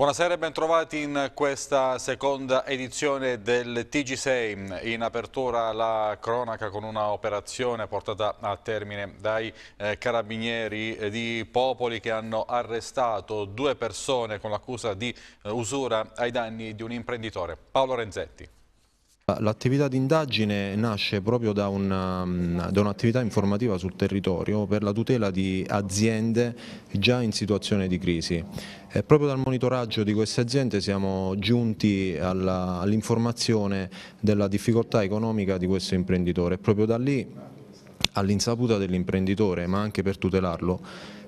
Buonasera e bentrovati in questa seconda edizione del TG6. In apertura la cronaca con una operazione portata a termine dai eh, carabinieri eh, di Popoli che hanno arrestato due persone con l'accusa di eh, usura ai danni di un imprenditore. Paolo Renzetti. L'attività di indagine nasce proprio da un'attività un informativa sul territorio per la tutela di aziende già in situazione di crisi. E proprio dal monitoraggio di queste aziende siamo giunti all'informazione della difficoltà economica di questo imprenditore proprio da lì all'insaputa dell'imprenditore ma anche per tutelarlo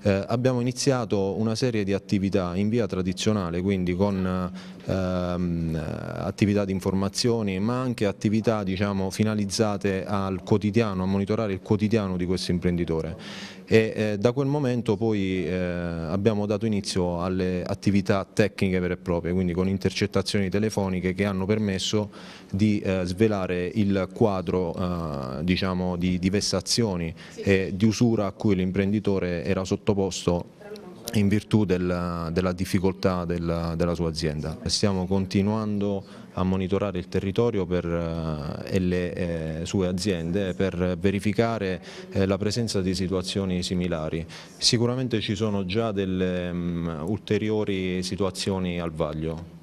eh, abbiamo iniziato una serie di attività in via tradizionale, quindi con ehm, attività di informazioni ma anche attività diciamo, finalizzate al quotidiano, a monitorare il quotidiano di questo imprenditore e eh, da quel momento poi eh, abbiamo dato inizio alle attività tecniche vere e proprie, quindi con intercettazioni telefoniche che hanno permesso di eh, svelare il quadro eh, diciamo, di, di vessazioni e di usura a cui l'imprenditore era sottoposto in virtù della, della difficoltà della, della, sua azienda. Stiamo continuando a monitorare il territorio per, eh, e le eh, sue aziende per verificare eh, la presenza di situazioni similari. Sicuramente ci sono già delle um, ulteriori situazioni al vaglio.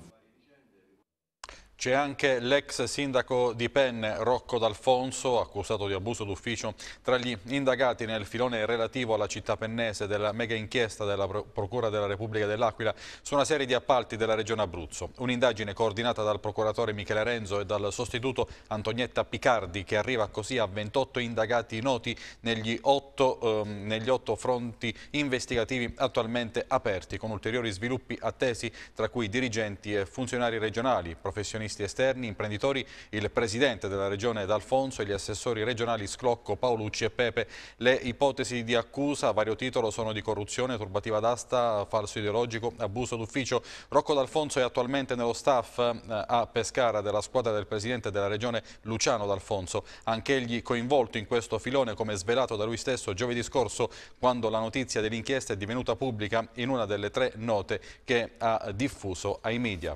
C'è anche l'ex sindaco di Penne, Rocco D'Alfonso, accusato di abuso d'ufficio, tra gli indagati nel filone relativo alla città pennese della mega inchiesta della Procura della Repubblica dell'Aquila su una serie di appalti della Regione Abruzzo. Un'indagine coordinata dal procuratore Michele Renzo e dal sostituto Antonietta Picardi che arriva così a 28 indagati noti negli 8, ehm, negli 8 fronti investigativi attualmente aperti, con ulteriori sviluppi attesi tra cui dirigenti e funzionari regionali, professionisti professionisti esterni, imprenditori, il presidente della regione D'Alfonso e gli assessori regionali Sclocco, Paolucci e Pepe. Le ipotesi di accusa a vario titolo sono di corruzione, turbativa d'asta, falso ideologico, abuso d'ufficio. Rocco D'Alfonso è attualmente nello staff eh, a Pescara della squadra del presidente della regione Luciano D'Alfonso. Anch'egli coinvolto in questo filone come svelato da lui stesso giovedì scorso quando la notizia dell'inchiesta è divenuta pubblica in una delle tre note che ha diffuso ai media.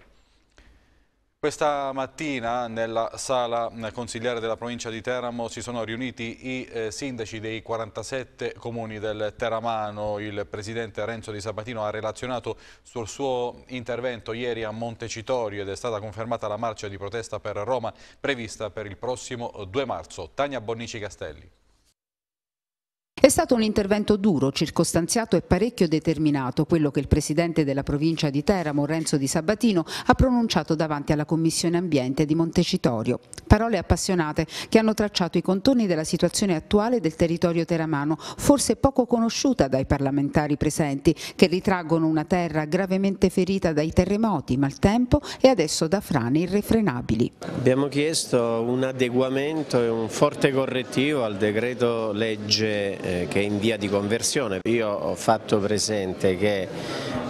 Questa mattina nella sala consigliare della provincia di Teramo si sono riuniti i eh, sindaci dei 47 comuni del Teramano. Il presidente Renzo Di Sabatino ha relazionato sul suo intervento ieri a Montecitorio ed è stata confermata la marcia di protesta per Roma prevista per il prossimo 2 marzo. Tania Bonnici Castelli. È stato un intervento duro, circostanziato e parecchio determinato, quello che il presidente della provincia di Teramo, Renzo Di Sabatino, ha pronunciato davanti alla Commissione Ambiente di Montecitorio. Parole appassionate che hanno tracciato i contorni della situazione attuale del territorio teramano, forse poco conosciuta dai parlamentari presenti, che ritraggono una terra gravemente ferita dai terremoti, maltempo e adesso da frane irrefrenabili. Abbiamo chiesto un adeguamento e un forte correttivo al decreto legge eh, che è in via di conversione. Io ho fatto presente che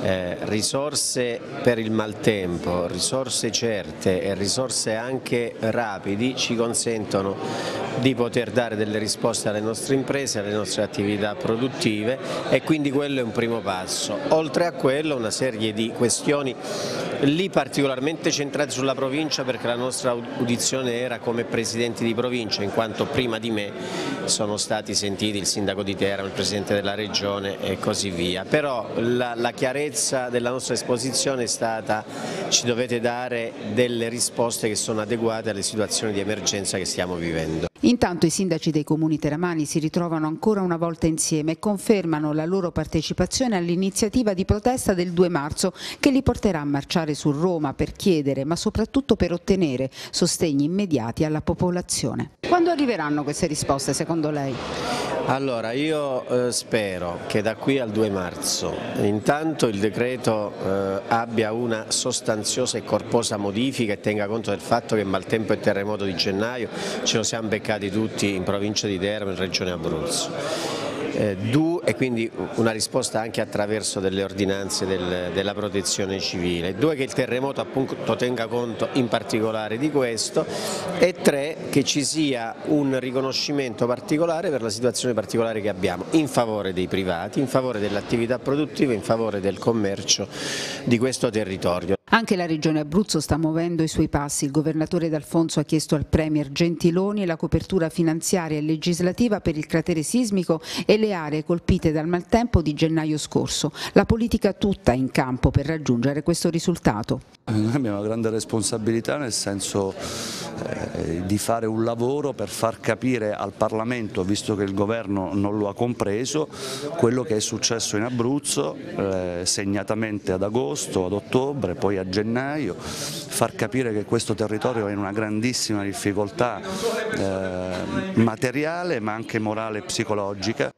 eh, risorse per il maltempo, risorse certe e risorse anche rapidi ci consentono di poter dare delle risposte alle nostre imprese, alle nostre attività produttive e quindi quello è un primo passo. Oltre a quello una serie di questioni lì particolarmente centrate sulla provincia perché la nostra audizione era come presidenti di provincia in quanto prima di me sono stati sentiti il sindaco di Teramo, il presidente della regione e così via. Però la, la chiarezza della nostra esposizione è stata ci dovete dare delle risposte che sono adeguate alle situazioni di emergenza che stiamo vivendo. Intanto i sindaci dei comuni teramani si ritrovano ancora una volta insieme e confermano la loro partecipazione all'iniziativa di protesta del 2 marzo che li porterà a marciare su Roma per chiedere ma soprattutto per ottenere sostegni immediati alla popolazione. Quando arriveranno queste risposte secondo lei? Allora io eh, spero che da qui al 2 marzo intanto il decreto eh, abbia una sostanziosa e corposa modifica e tenga conto del fatto che maltempo e terremoto di gennaio ce lo siamo beccati tutti in provincia di Teramo e in regione Abruzzo eh, e quindi una risposta anche attraverso delle ordinanze del, della protezione civile, due che il terremoto appunto tenga conto in particolare di questo e tre che ci sia un riconoscimento particolare per la situazione particolare che abbiamo in favore dei privati, in favore dell'attività produttiva, in favore del commercio di questo territorio. Anche la Regione Abruzzo sta muovendo i suoi passi. Il governatore D'Alfonso ha chiesto al Premier Gentiloni la copertura finanziaria e legislativa per il cratere sismico e le aree colpite dal maltempo di gennaio scorso. La politica tutta in campo per raggiungere questo risultato. Noi abbiamo una grande responsabilità nel senso eh, di fare un lavoro per far capire al Parlamento, visto che il governo non lo ha compreso, quello che è successo in Abruzzo, eh, segnatamente ad agosto, ad ottobre, poi a gennaio, far capire che questo territorio è in una grandissima difficoltà eh, materiale ma anche morale e psicologica.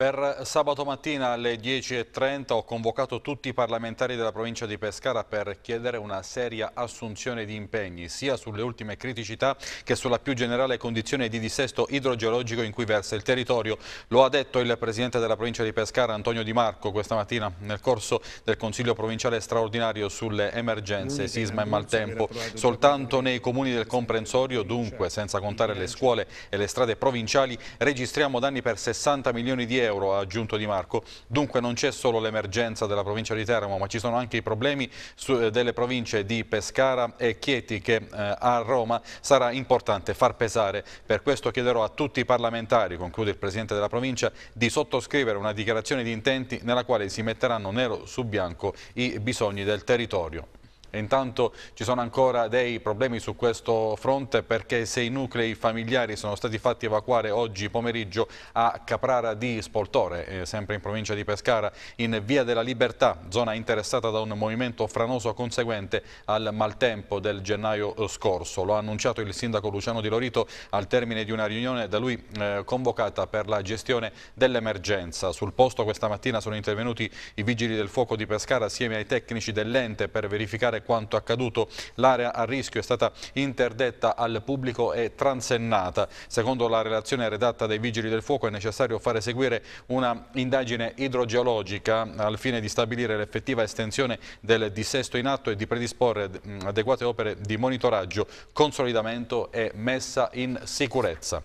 Per sabato mattina alle 10.30 ho convocato tutti i parlamentari della provincia di Pescara per chiedere una seria assunzione di impegni sia sulle ultime criticità che sulla più generale condizione di dissesto idrogeologico in cui versa il territorio. Lo ha detto il presidente della provincia di Pescara Antonio Di Marco questa mattina nel corso del Consiglio provinciale straordinario sulle emergenze sisma e maltempo. Soltanto nei comuni del comprensorio, dunque senza contare le scuole e le strade provinciali, registriamo danni per 60 milioni di euro euro, ha aggiunto Di Marco. Dunque non c'è solo l'emergenza della provincia di Teramo, ma ci sono anche i problemi eh, delle province di Pescara e Chieti che eh, a Roma sarà importante far pesare. Per questo chiederò a tutti i parlamentari, conclude il Presidente della provincia, di sottoscrivere una dichiarazione di intenti nella quale si metteranno nero su bianco i bisogni del territorio. E intanto ci sono ancora dei problemi su questo fronte perché sei nuclei familiari sono stati fatti evacuare oggi pomeriggio a Caprara di Spoltore, eh, sempre in provincia di Pescara, in via della Libertà, zona interessata da un movimento franoso conseguente al maltempo del gennaio scorso. Lo ha annunciato il sindaco Luciano Di Lorito al termine di una riunione da lui eh, convocata per la gestione dell'emergenza. Sul posto questa mattina sono intervenuti i vigili del fuoco di Pescara assieme ai tecnici dell'ente per verificare quanto accaduto. L'area a rischio è stata interdetta al pubblico e transennata. Secondo la relazione redatta dai Vigili del Fuoco è necessario fare seguire una indagine idrogeologica al fine di stabilire l'effettiva estensione del dissesto in atto e di predisporre adeguate opere di monitoraggio, consolidamento e messa in sicurezza.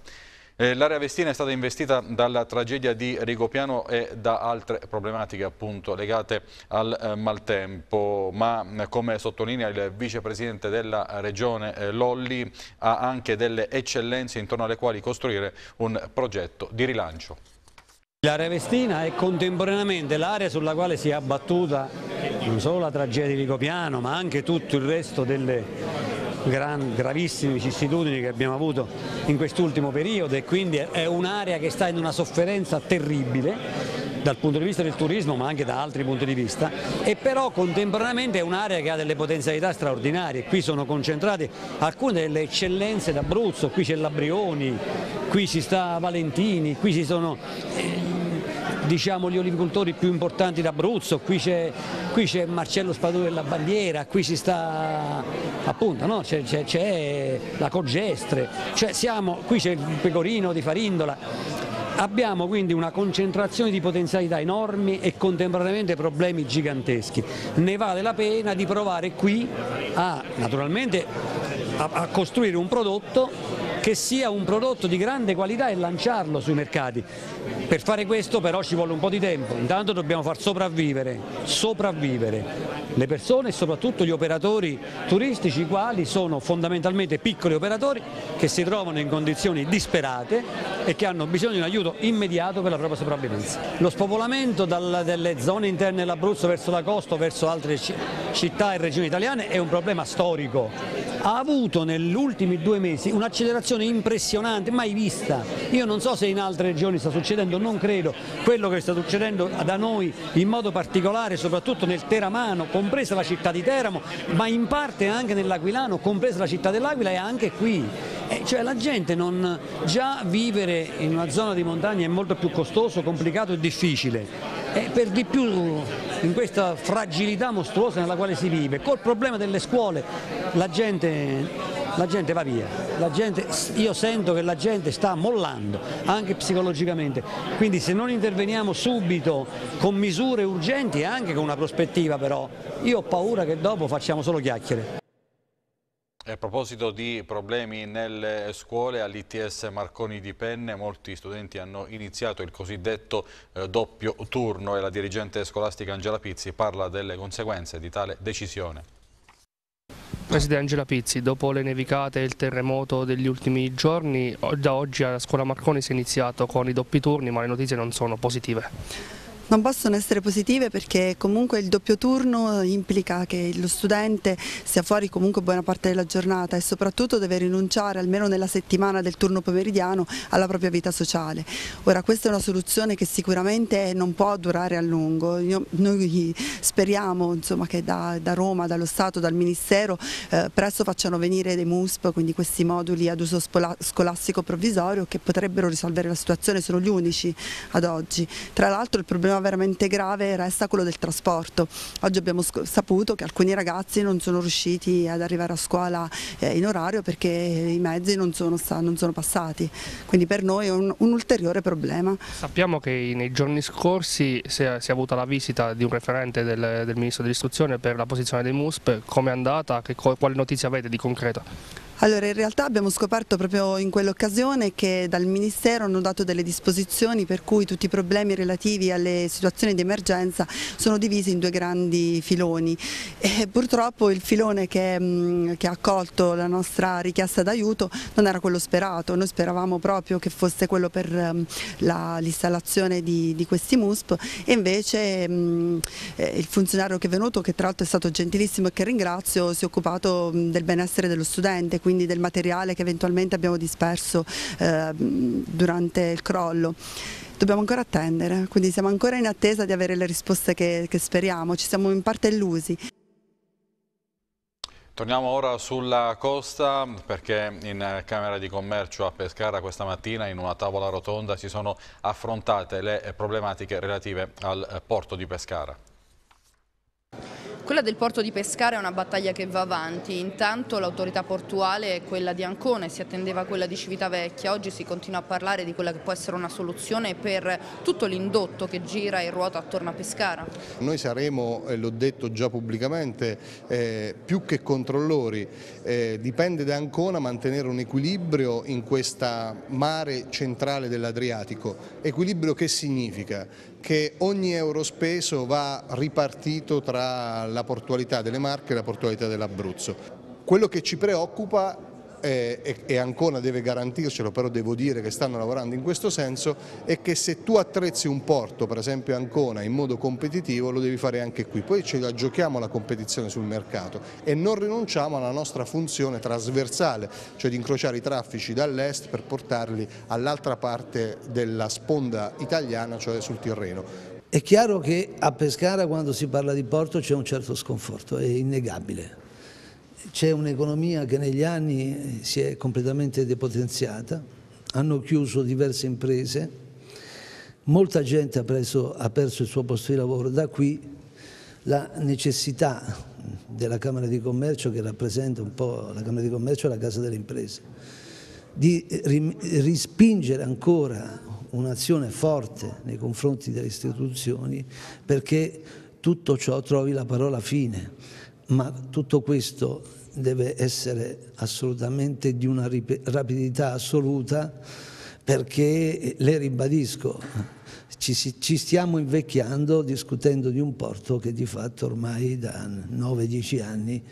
Eh, l'area Vestina è stata investita dalla tragedia di Rigopiano e da altre problematiche appunto legate al eh, maltempo, ma come sottolinea il vicepresidente della regione eh, Lolli ha anche delle eccellenze intorno alle quali costruire un progetto di rilancio. L'area Vestina è contemporaneamente l'area sulla quale si è abbattuta non solo la tragedia di Rigopiano ma anche tutto il resto delle gran, gravissime vicissitudini che abbiamo avuto in quest'ultimo periodo e quindi è un'area che sta in una sofferenza terribile dal punto di vista del turismo ma anche da altri punti di vista e però contemporaneamente è un'area che ha delle potenzialità straordinarie, qui sono concentrate alcune delle eccellenze d'Abruzzo, qui c'è Labrioni, qui ci sta Valentini, qui ci sono eh, diciamo, gli olivicoltori più importanti d'Abruzzo, qui c'è Marcello Spadone della Bandiera, qui ci sta appunto, no? c'è la Cogestre, cioè siamo, qui c'è il pecorino di Farindola. Abbiamo quindi una concentrazione di potenzialità enormi e contemporaneamente problemi giganteschi. Ne vale la pena di provare qui a, naturalmente, a, a costruire un prodotto che sia un prodotto di grande qualità e lanciarlo sui mercati. Per fare questo però ci vuole un po' di tempo, intanto dobbiamo far sopravvivere, sopravvivere le persone e soprattutto gli operatori turistici, i quali sono fondamentalmente piccoli operatori che si trovano in condizioni disperate e che hanno bisogno di un aiuto immediato per la propria sopravvivenza. Lo spopolamento delle zone interne dell'Abruzzo verso la costa, verso altre città e regioni italiane è un problema storico. Ha avuto negli ultimi due mesi un'accelerazione impressionante, mai vista. Io non so se in altre regioni sta succedendo, non credo. Quello che sta succedendo da noi in modo particolare, soprattutto nel Teramano, compresa la città di Teramo, ma in parte anche nell'Aquilano, compresa la città dell'Aquila e anche qui. Eh, cioè la gente non già vivere in una zona di montagna è molto più costoso, complicato e difficile. E per di più in questa fragilità mostruosa nella quale si vive, col problema delle scuole la gente, la gente va via. gente, io sento che la gente sta mollando, anche psicologicamente, quindi se non interveniamo subito con misure urgenti e anche con una prospettiva però, io ho paura che dopo facciamo solo chiacchiere. A proposito di problemi nelle scuole, all'ITS Marconi di Penne molti studenti hanno iniziato il cosiddetto eh, doppio turno e la dirigente scolastica Angela Pizzi parla delle conseguenze di tale decisione. Presidente Angela Pizzi, dopo le nevicate e il terremoto degli ultimi giorni, da oggi alla scuola Marconi si è iniziato con i doppi turni ma le notizie non sono positive. Non possono essere positive perché comunque il doppio turno implica che lo studente sia fuori comunque buona parte della giornata e soprattutto deve rinunciare almeno nella settimana del turno pomeridiano alla propria vita sociale. Ora questa è una soluzione che sicuramente non può durare a lungo. Io, noi speriamo insomma, che da, da, Roma, dallo Stato, dal Ministero eh, presto facciano venire dei MUSP, quindi questi moduli ad uso scolastico provvisorio che potrebbero risolvere la situazione, sono gli unici ad oggi. Tra l'altro il problema problema veramente grave resta quello del trasporto. Oggi abbiamo saputo che alcuni ragazzi non sono riusciti ad arrivare a scuola eh, in orario perché i mezzi non sono, non sono passati, quindi per noi è un, un, ulteriore problema. Sappiamo che nei giorni scorsi si è, si è avuta la visita di un referente del, del Ministro dell'Istruzione per la posizione dei MUSP, come è andata, che, quali notizie avete di concreto? Allora in realtà abbiamo scoperto proprio in quell'occasione che dal Ministero hanno dato delle disposizioni per cui tutti i problemi relativi alle situazioni di emergenza sono divisi in due grandi filoni. E purtroppo il filone che, mm, che ha accolto la nostra richiesta d'aiuto non era quello sperato, noi speravamo proprio che fosse quello per mm, l'installazione di, di, questi MUSP e invece mh, mm, eh, il funzionario che è venuto, che tra l'altro è stato gentilissimo e che ringrazio, si è occupato del benessere dello studente quindi del materiale che eventualmente abbiamo disperso eh, durante il crollo. Dobbiamo ancora attendere, quindi siamo ancora in attesa di avere le risposte che, che speriamo, ci siamo in parte illusi. Torniamo ora sulla costa perché in Camera di Commercio a Pescara questa mattina in una tavola rotonda si sono affrontate le problematiche relative al porto di Pescara. Quella del porto di Pescara è una battaglia che va avanti, intanto l'autorità portuale è quella di Ancona e si attendeva quella di Civitavecchia, oggi si continua a parlare di quella che può essere una soluzione per tutto l'indotto che gira e ruota attorno a Pescara. Noi saremo, eh, l'ho detto già pubblicamente, eh, più che controllori, eh, dipende da Ancona mantenere un equilibrio in questa mare centrale dell'Adriatico. Equilibrio che significa? Che ogni euro speso va ripartito tra la portualità delle Marche e la portualità dell'Abruzzo. Quello che ci preoccupa e, e Ancona deve garantircelo, però devo dire che stanno lavorando in questo senso, è che se tu attrezzi un porto, per esempio Ancona, in modo competitivo, lo devi fare anche qui. Poi ce la giochiamo la competizione sul mercato e non rinunciamo alla nostra funzione trasversale, cioè di incrociare i traffici dall'est per portarli all'altra parte della sponda italiana, cioè sul Tirreno. È chiaro che a Pescara quando si parla di porto c'è un certo sconforto, è innegabile. C'è un'economia che negli anni si è completamente depotenziata, hanno chiuso diverse imprese, molta gente ha, preso, ha perso il suo posto di lavoro, da qui la necessità della Camera di Commercio che rappresenta un po' la Camera di Commercio e la Casa delle Imprese di rispingere ancora un'azione forte nei confronti delle istituzioni perché tutto ciò trovi la parola fine, ma tutto questo deve essere assolutamente di una rapidità assoluta perché, le ribadisco, ci, ci, stiamo invecchiando discutendo di un porto che di fatto ormai da 9-10 anni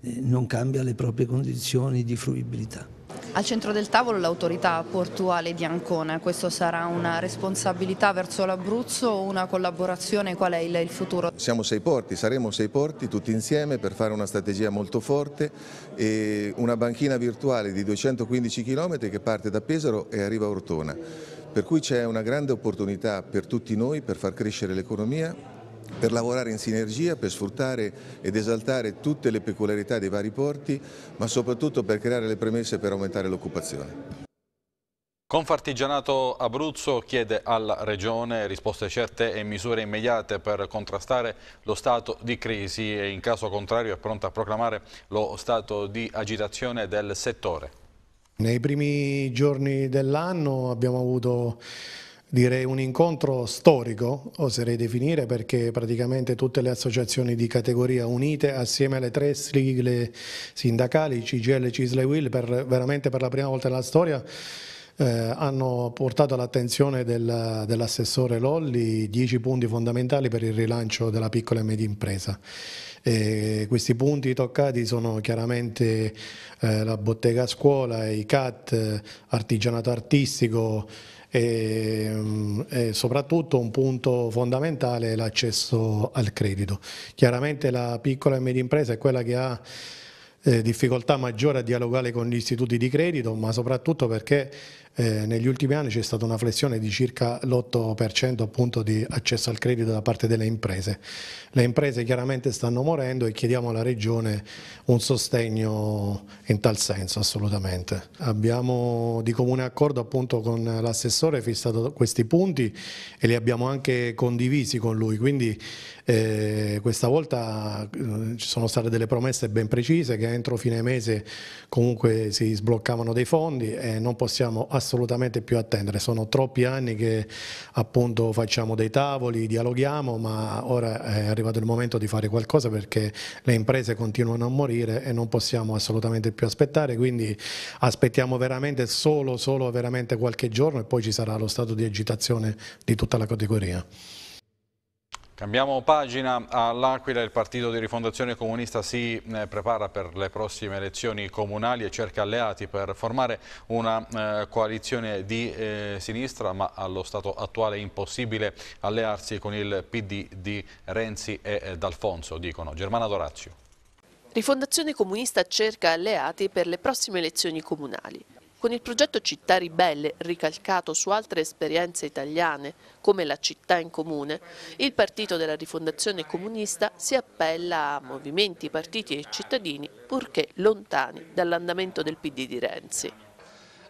eh, non cambia le proprie condizioni di fruibilità. Al centro del tavolo l'autorità portuale di Ancona, questo sarà una responsabilità verso l'Abruzzo o una collaborazione? Qual è il, il, futuro? Siamo sei porti, saremo sei porti tutti insieme per fare una strategia molto forte e una banchina virtuale di 215 km che parte da Pesaro e arriva a Ortona. Per cui c'è una grande opportunità per tutti noi per far crescere l'economia per lavorare in sinergia, per sfruttare ed esaltare tutte le peculiarità dei vari porti, ma soprattutto per creare le premesse per aumentare l'occupazione. Confartigianato Abruzzo chiede alla Regione risposte certe e misure immediate per contrastare lo stato di crisi e in caso contrario è pronta a proclamare lo stato di agitazione del settore. Nei primi giorni dell'anno abbiamo avuto direi un incontro storico, oserei definire, perché praticamente tutte le associazioni di categoria unite assieme alle tre sigle sindacali, CGL, CISL e WIL, per, veramente per la prima volta nella storia eh, hanno portato all'attenzione del, dell'assessore Lolli 10 punti fondamentali per il rilancio della piccola e media impresa. E questi punti toccati sono chiaramente eh, la bottega a scuola, i CAT, artigianato artistico, e, mm, e, soprattutto un punto fondamentale è l'accesso al credito. Chiaramente la piccola e media impresa è quella che ha eh, difficoltà maggiore a dialogare con gli istituti di credito, ma soprattutto perché eh, negli ultimi anni c'è stata una flessione di circa l'8% appunto di accesso al credito da parte delle imprese. Le imprese chiaramente stanno morendo e chiediamo alla Regione un sostegno in tal senso assolutamente. Abbiamo di comune accordo appunto con l'assessore fissato questi punti e li abbiamo anche condivisi con lui, quindi eh, questa volta eh, ci sono state delle promesse ben precise che entro fine mese comunque si sbloccavano dei fondi e non possiamo assolutamente assolutamente più attendere. Sono troppi anni che appunto facciamo dei tavoli, dialoghiamo, ma ora è arrivato il momento di fare qualcosa perché le imprese continuano a morire e non possiamo assolutamente più aspettare, quindi aspettiamo veramente solo, solo veramente qualche giorno e poi ci sarà lo stato di agitazione di tutta la categoria. Cambiamo pagina all'Aquila, il partito di rifondazione comunista si eh, prepara per le prossime elezioni comunali e cerca alleati per formare una eh, coalizione di eh, sinistra ma allo stato attuale è impossibile allearsi con il PD di Renzi e D'Alfonso, dicono Germana Dorazio. Rifondazione Comunista cerca alleati per le prossime elezioni comunali. Con il progetto Città Ribelle, ricalcato su altre esperienze italiane, come la città in comune, il Partito della Rifondazione Comunista si appella a movimenti, partiti e cittadini, purché lontani dall'andamento del PD di Renzi.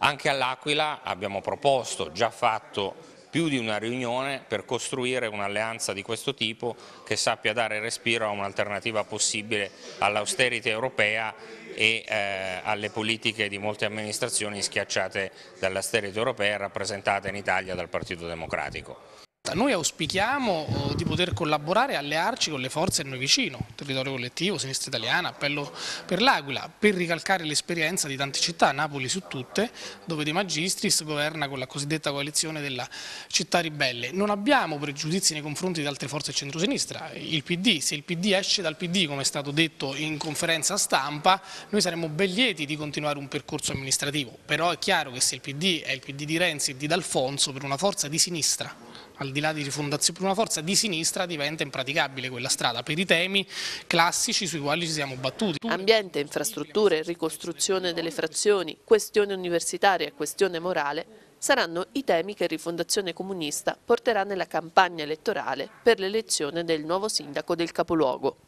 Anche all'Aquila abbiamo proposto, già fatto più di una riunione per costruire un'alleanza di questo tipo che sappia dare respiro a un'alternativa possibile all'austerity europea e eh, alle politiche di molte amministrazioni schiacciate dall'austerity europea rappresentate in Italia dal Partito Democratico. Noi auspichiamo oh, di poter collaborare e allearci con le forze a noi vicino, territorio collettivo, sinistra italiana, appello per l'Aquila, per ricalcare l'esperienza di tante città, Napoli su tutte, dove De Magistris governa con la cosiddetta coalizione della città ribelle. Non abbiamo pregiudizi nei confronti di altre forze centrosinistra, il PD, se il PD esce dal PD come è stato detto in conferenza stampa, noi saremmo ben lieti di continuare un percorso amministrativo, però è chiaro che se il PD è il PD di Renzi e di D'Alfonso per una forza di sinistra al di là di rifondazione per una forza di sinistra diventa impraticabile quella strada per i temi classici sui quali ci siamo battuti. Ambiente, infrastrutture, ricostruzione delle frazioni, questione universitaria questione morale saranno i temi che Rifondazione Comunista porterà nella campagna elettorale per l'elezione del nuovo sindaco del capoluogo.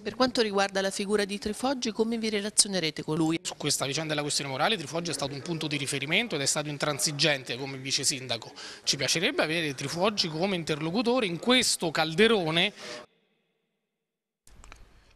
Per quanto riguarda la figura di Trifoggi, come vi relazionerete con lui? Su questa vicenda della questione morale Trifoggi è stato un punto di riferimento ed è stato intransigente come vice sindaco. Ci piacerebbe avere Trifoggi come interlocutore in questo calderone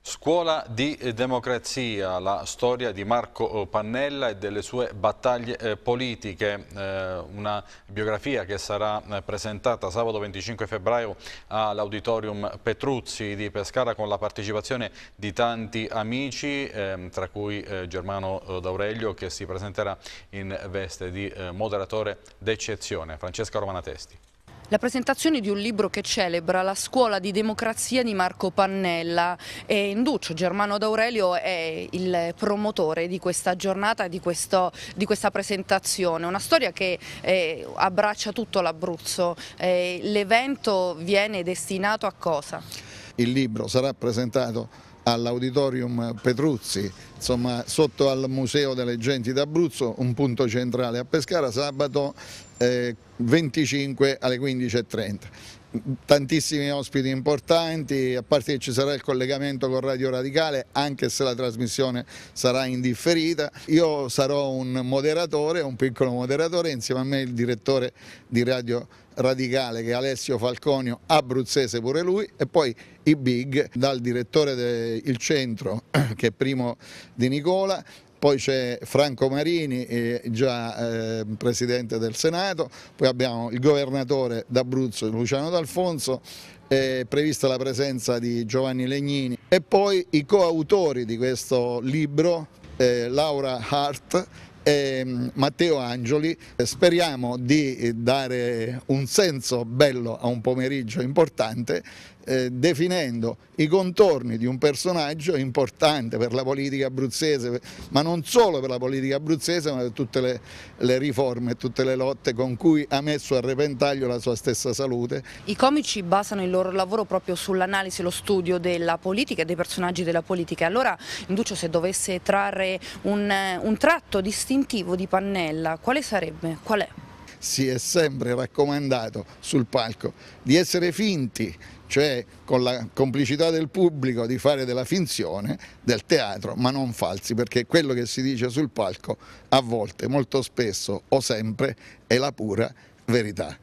Scuola di democrazia, la storia di Marco Pannella e delle sue battaglie eh, politiche, eh, una biografia che sarà eh, presentata sabato 25 febbraio all'Auditorium Petruzzi di Pescara con la partecipazione di tanti amici, ehm, tra cui Germano D'Aurelio che si presenterà in veste di moderatore d'eccezione. Francesca Romanatesti. La presentazione di un libro che celebra la scuola di democrazia di Marco Pannella e Induccio Germano D'Aurelio è il promotore di questa giornata, di, questo, di questa presentazione, una storia che eh, abbraccia tutto l'Abruzzo. Eh, L'evento viene destinato a cosa? Il libro sarà presentato all'Auditorium Petruzzi, insomma sotto al Museo delle Genti d'Abruzzo, un punto centrale a Pescara, sabato eh, 25 alle 15.30 tantissimi ospiti importanti, a parte che ci sarà il collegamento con Radio Radicale, anche se la trasmissione sarà indifferita. Io sarò un moderatore, un piccolo moderatore, insieme a me il direttore di Radio Radicale che è Alessio Falconio, abruzzese pure lui, e poi i big dal direttore del centro che è primo di Nicola, poi c'è Franco Marini, eh, già eh, Presidente del Senato, poi abbiamo il Governatore d'Abruzzo Luciano D'Alfonso, è prevista la presenza di Giovanni Legnini e poi i coautori di questo libro, eh, Laura Hart e mm, Matteo Angioli. Speriamo di dare un senso bello a un pomeriggio importante eh, definendo i contorni di un personaggio importante per la politica abruzzese, ma non solo per la politica abruzzese, ma per tutte le, le riforme tutte le lotte con cui ha messo a repentaglio la sua stessa salute. I comici basano il loro lavoro proprio sull'analisi e lo studio della politica e dei personaggi della politica. Allora, Induccio, se dovesse trarre un, un tratto distintivo di Pannella, quale sarebbe? Qual è? Si è sempre raccomandato sul palco di essere finti, cioè con la complicità del pubblico di fare della finzione del teatro, ma non falsi, perché quello che si dice sul palco a volte, molto spesso o sempre è la pura verità.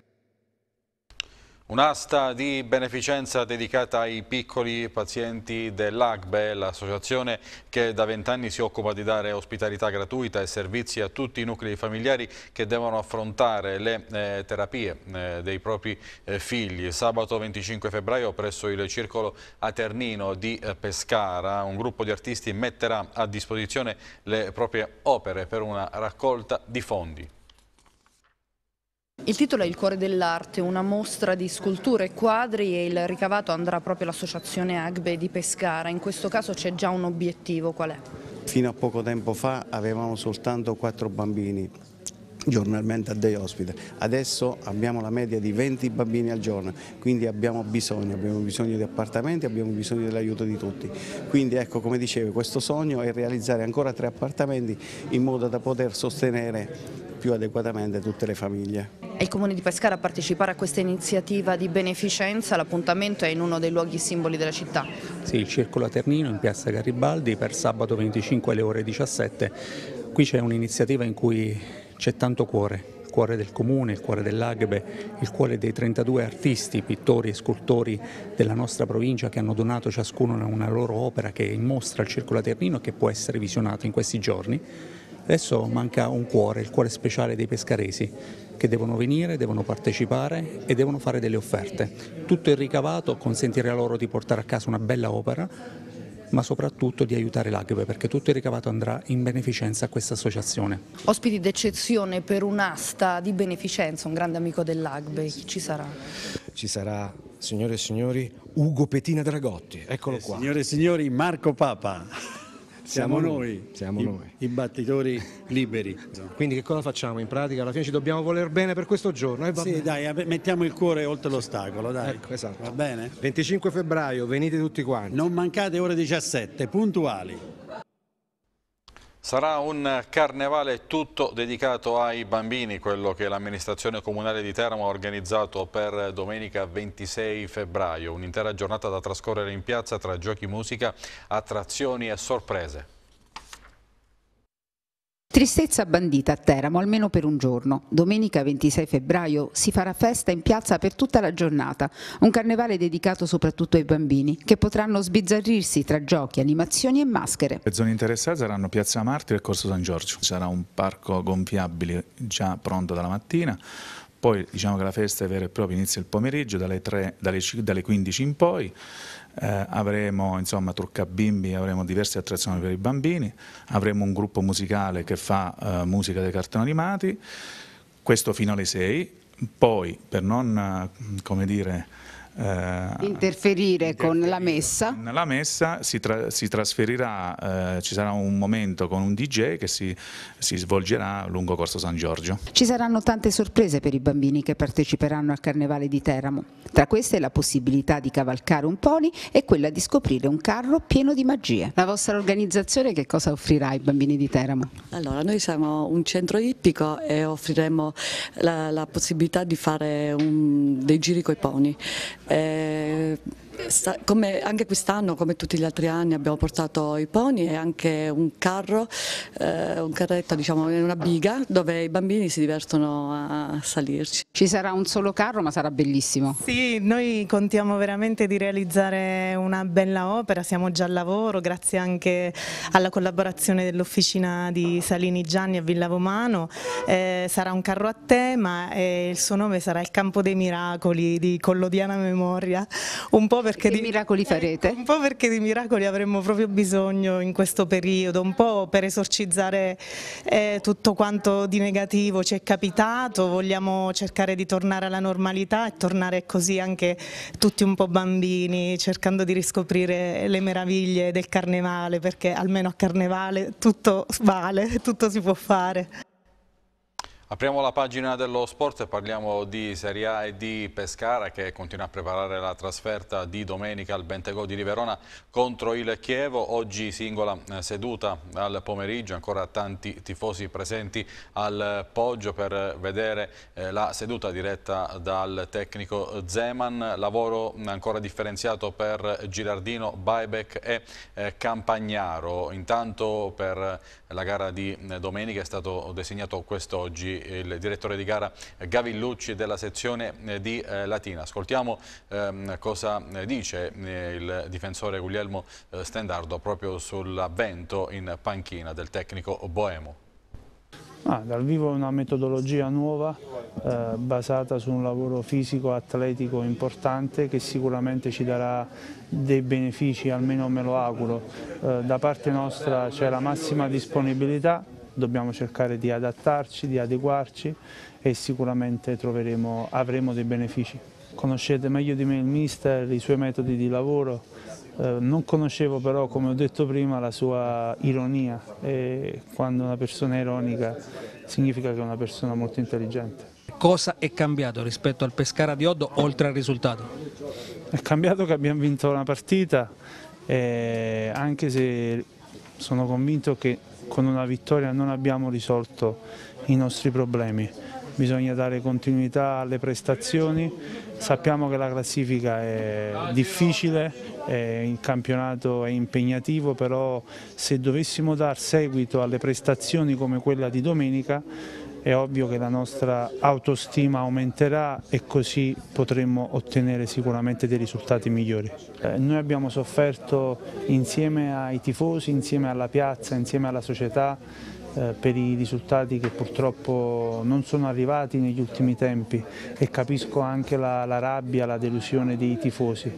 Un'asta di beneficenza dedicata ai piccoli pazienti dell'AGBE, l'associazione che da vent'anni si occupa di dare ospitalità gratuita e servizi a tutti i nuclei familiari che devono affrontare le eh, terapie eh, dei propri eh, figli. Sabato 25 febbraio presso il Circolo Aternino di eh, Pescara un gruppo di artisti metterà a disposizione le proprie opere per una raccolta di fondi. Il titolo è Il cuore dell'arte, una mostra di sculture e quadri e il ricavato andrà proprio all'associazione Agbe di Pescara. In questo caso c'è già un obiettivo, qual è? Fino a poco tempo fa avevamo soltanto quattro bambini giornalmente a day ospite. Adesso abbiamo la media di 20 bambini al giorno, quindi abbiamo bisogno, abbiamo bisogno di appartamenti, abbiamo bisogno dell'aiuto di tutti. Quindi ecco, come dicevo, questo sogno è realizzare ancora tre appartamenti in modo da poter sostenere più adeguatamente tutte le famiglie. È il Comune di Pescara a partecipare a questa iniziativa di beneficenza, l'appuntamento è in uno dei luoghi simboli della città. Sì, il Circolo Aternino in piazza Garibaldi per sabato 25 alle ore 17. Qui c'è un'iniziativa in cui c'è tanto cuore, il cuore del comune, il cuore dell'Agbe, il cuore dei 32 artisti, pittori e scultori della nostra provincia che hanno donato ciascuno una loro opera che mostra il Circolo Aternino e che può essere visionato in questi giorni. Adesso manca un cuore, il cuore speciale dei pescaresi, che devono venire, devono partecipare e devono fare delle offerte. Tutto il ricavato consentirà loro di portare a casa una bella opera, ma soprattutto di aiutare l'Agbe, perché tutto il ricavato andrà in beneficenza a questa associazione. Ospiti d'eccezione per un'asta di beneficenza, un grande amico dell'Agbe, chi ci sarà? Ci sarà, signore e signori, Ugo Petina Dragotti, eccolo eh, qua. Signore e signori, Marco Papa. Siamo, noi, siamo i, noi, i battitori liberi. Quindi che cosa facciamo in pratica? Alla fine ci dobbiamo voler bene per questo giorno. Eh, sì, dai, mettiamo il cuore oltre l'ostacolo, dai. Ecco, esatto. Va bene? 25 febbraio, venite tutti quanti. Non mancate ore 17, puntuali. Sarà un carnevale tutto dedicato ai bambini, quello che l'amministrazione comunale di Teramo ha organizzato per domenica 26 febbraio. Un'intera giornata da trascorrere in piazza tra giochi, musica, attrazioni e sorprese. Tristezza bandita a Teramo almeno per un giorno. Domenica 26 febbraio si farà festa in piazza per tutta la giornata, un carnevale dedicato soprattutto ai bambini che potranno sbizzarrirsi tra giochi, animazioni e maschere. Le zone interessate saranno Piazza Martiri e Corso San Giorgio. Sarà un parco gonfiabile già pronto dalla mattina, poi diciamo che la festa è vera e propria inizia il pomeriggio dalle, 3, dalle, dalle 15 in poi eh, avremo insomma trucca bimbi, avremo diverse attrazioni per i bambini, avremo un gruppo musicale che fa eh, musica dei cartoni animati, questo fino alle 6, poi per non, eh, come dire, interferire con la messa. Nella messa si, tra si trasferirà, eh, ci sarà un momento con un DJ che si, si, svolgerà lungo Corso San Giorgio. Ci saranno tante sorprese per i bambini che parteciperanno al Carnevale di Teramo. Tra queste la possibilità di cavalcare un pony e quella di scoprire un carro pieno di magie. La vostra organizzazione che cosa offrirà ai bambini di Teramo? Allora, noi siamo un centro ippico e offriremo la, la possibilità di fare un, dei giri coi pony. é, Eh, come anche quest'anno, come tutti gli altri anni, abbiamo portato i pony e anche un carro, eh, un carretto diciamo in una biga dove i bambini si divertono a salirci. Ci sarà un solo carro ma sarà bellissimo. Sì, noi contiamo veramente di realizzare una bella opera, siamo già al lavoro grazie anche alla collaborazione dell'officina di Salini Gianni a Villa Vomano, eh, sarà un carro a tema e il suo nome sarà il Campo dei Miracoli di Collodiana Memoria, un po' perché di miracoli farete? Un po' perché di miracoli avremmo proprio bisogno in questo periodo, un po' per esorcizzare eh, tutto quanto di negativo ci è capitato, vogliamo cercare di tornare alla normalità e tornare così anche tutti un po' bambini, cercando di riscoprire le meraviglie del carnevale, perché almeno a carnevale tutto vale, tutto si può fare. Apriamo la pagina dello sport e parliamo di Serie A e di Pescara che continua a preparare la trasferta di domenica al Bentegò di Riverona contro il Chievo. Oggi singola eh, seduta al pomeriggio, ancora tanti tifosi presenti al Poggio per vedere eh, la seduta diretta dal tecnico Zeman. Lavoro ancora differenziato per Girardino, Baibec e eh, Campagnaro. Intanto per la gara di domenica è stato designato quest'oggi il direttore di gara Gavillucci della sezione eh, di eh, Latina. Ascoltiamo ehm, cosa eh, dice il difensore Guglielmo Stendardo proprio sull'avvento in panchina del tecnico Boemo. Ah, dal vivo è una metodologia nuova eh, basata su un lavoro fisico atletico importante che sicuramente ci darà dei benefici, almeno me lo auguro. Eh, da parte nostra c'è la massima disponibilità, dobbiamo cercare di adattarci, di adeguarci e sicuramente troveremo, avremo dei benefici. Conoscete meglio di me il mister, i suoi metodi di lavoro, non conoscevo però, come ho detto prima, la sua ironia e quando una persona è ironica significa che è una persona molto intelligente. Cosa è cambiato rispetto al Pescara di Oddo oltre al risultato? È cambiato che abbiamo vinto una partita, eh, anche se sono convinto che con una vittoria non abbiamo risolto i nostri problemi. Bisogna dare continuità alle prestazioni, sappiamo che la classifica è difficile, il campionato è impegnativo, però se dovessimo dar seguito alle prestazioni come quella di domenica è ovvio che la nostra autostima aumenterà e così potremmo ottenere sicuramente dei risultati migliori. Eh, noi abbiamo sofferto insieme ai tifosi, insieme alla piazza, insieme alla società per i risultati che purtroppo non sono arrivati negli ultimi tempi e capisco anche la, la rabbia, la delusione dei tifosi.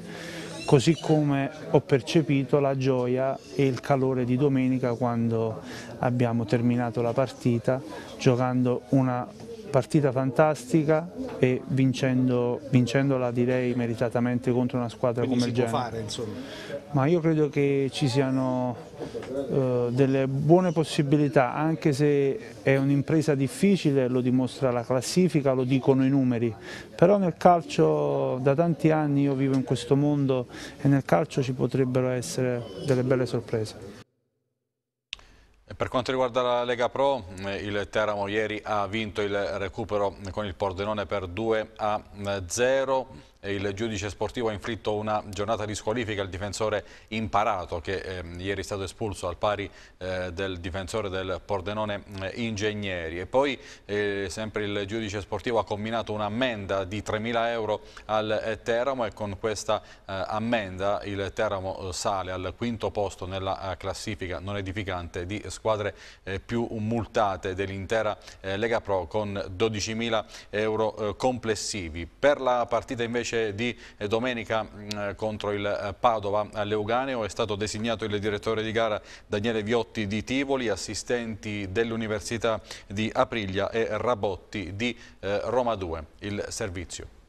Così come ho percepito la gioia e il calore di domenica quando abbiamo terminato la partita giocando una partita fantastica e vincendo, vincendola direi meritatamente contro una squadra Quindi come il Genoa. Fare, Ma io credo che ci siano uh, delle buone possibilità, anche se è un'impresa difficile, lo dimostra la classifica, lo dicono i numeri, però nel calcio da tanti anni io vivo in questo mondo e nel calcio ci potrebbero essere delle belle sorprese. Per quanto riguarda la Lega Pro, eh, il Teramo ieri ha vinto il recupero con il Pordenone per 2 a 0 il giudice sportivo ha inflitto una giornata di squalifica al difensore imparato che eh, ieri è stato espulso al pari eh, del difensore del Pordenone eh, Ingegneri e poi eh, sempre il giudice sportivo ha combinato un'ammenda di 3.000 euro al eh, Teramo e con questa eh, ammenda il Teramo sale al quinto posto nella classifica non edificante di squadre più multate dell'intera Lega Pro con 12.000 euro complessivi. Per la partita invece invece di eh, domenica mm, contro il eh, Padova a Leuganeo è stato designato il direttore di gara Daniele Viotti di Tivoli, assistenti dell'Università di Aprilia e Rabotti di eh, Roma 2, il servizio.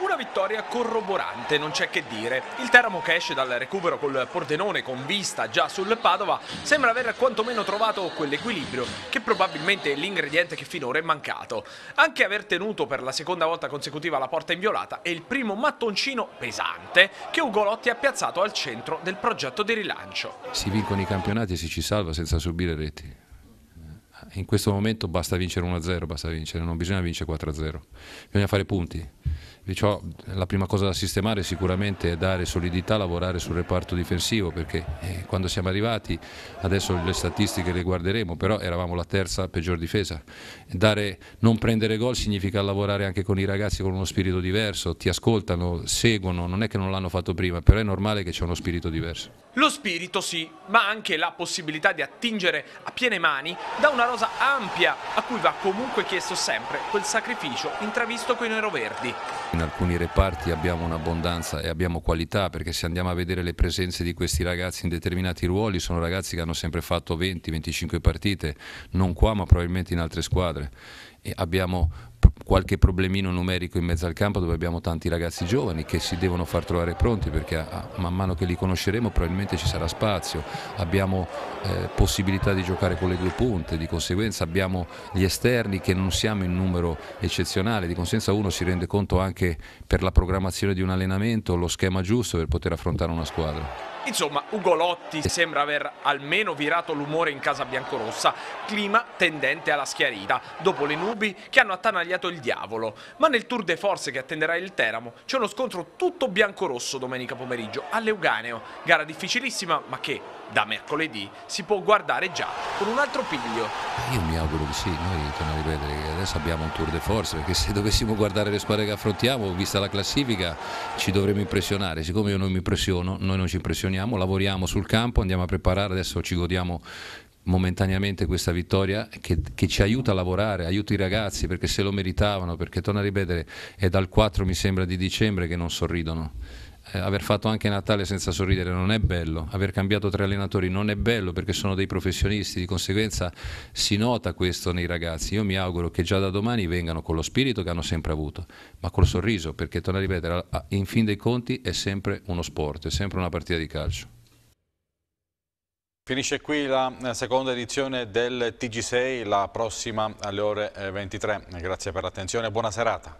Una vittoria corroborante, non c'è che dire. Il Teramo che esce dal recupero col Pordenone con vista già sul Padova sembra aver quantomeno trovato quell'equilibrio che probabilmente è l'ingrediente che finora è mancato. Anche aver tenuto per la seconda volta consecutiva la porta inviolata è il primo mattoncino pesante che Ugolotti ha piazzato al centro del progetto di rilancio. Si vincono i campionati e si ci salva senza subire reti in questo momento basta vincere 1-0, basta vincere, non bisogna vincere 4-0, bisogna fare punti. Perciò la prima cosa da sistemare sicuramente è dare solidità, lavorare sul reparto difensivo perché eh, quando siamo arrivati, adesso le statistiche le guarderemo, però eravamo la terza peggior difesa. Dare, non prendere gol significa lavorare anche con i ragazzi con uno spirito diverso, ti ascoltano, seguono, non è che non l'hanno fatto prima, però è normale che c'è uno spirito diverso. Lo spirito sì, ma anche la possibilità di attingere a piene mani da una rosa ampia a cui va comunque chiesto sempre quel sacrificio intravisto coi neroverdi. In alcuni reparti abbiamo un'abbondanza e abbiamo qualità perché se andiamo a vedere le presenze di questi ragazzi in determinati ruoli sono ragazzi che hanno sempre fatto 20-25 partite, non qua ma probabilmente in altre squadre. E abbiamo qualche problemino numerico in mezzo al campo dove abbiamo tanti ragazzi giovani che si devono far trovare pronti perché a, man mano che li conosceremo probabilmente ci sarà spazio, abbiamo eh, possibilità di giocare con le due punte, di conseguenza abbiamo gli esterni che non siamo in numero eccezionale, di conseguenza uno si rende conto anche per la programmazione di un allenamento lo schema giusto per poter affrontare una squadra. Insomma, Ugo Lotti sembra aver almeno virato l'umore in casa biancorossa, clima tendente alla schiarita, dopo le nubi che hanno attanagliato il diavolo. Ma nel Tour de Force che attenderà il Teramo c'è uno scontro tutto biancorosso domenica pomeriggio all'Euganeo, gara difficilissima ma che da mercoledì si può guardare già con un altro piglio. Io mi auguro di sì, noi torno a ripetere che adesso abbiamo un tour de force perché se dovessimo guardare le squadre che affrontiamo, vista la classifica, ci dovremmo impressionare. Siccome io non mi impressiono, noi non ci impressioniamo, lavoriamo sul campo, andiamo a preparare, adesso ci godiamo momentaneamente questa vittoria che, che, ci aiuta a lavorare, aiuta i ragazzi perché se lo meritavano, perché torno a ripetere, è dal 4 mi sembra di dicembre che non sorridono eh, aver fatto anche Natale senza sorridere non è bello, aver cambiato tre allenatori non è bello perché sono dei professionisti, di conseguenza si nota questo nei ragazzi. Io mi auguro che già da domani vengano con lo spirito che hanno sempre avuto, ma col sorriso, perché torno a ripetere, in fin dei conti è sempre uno sport, è sempre una partita di calcio. Finisce qui la eh, seconda edizione del TG6, la prossima alle ore 23. Eh, Grazie per l'attenzione e buona serata.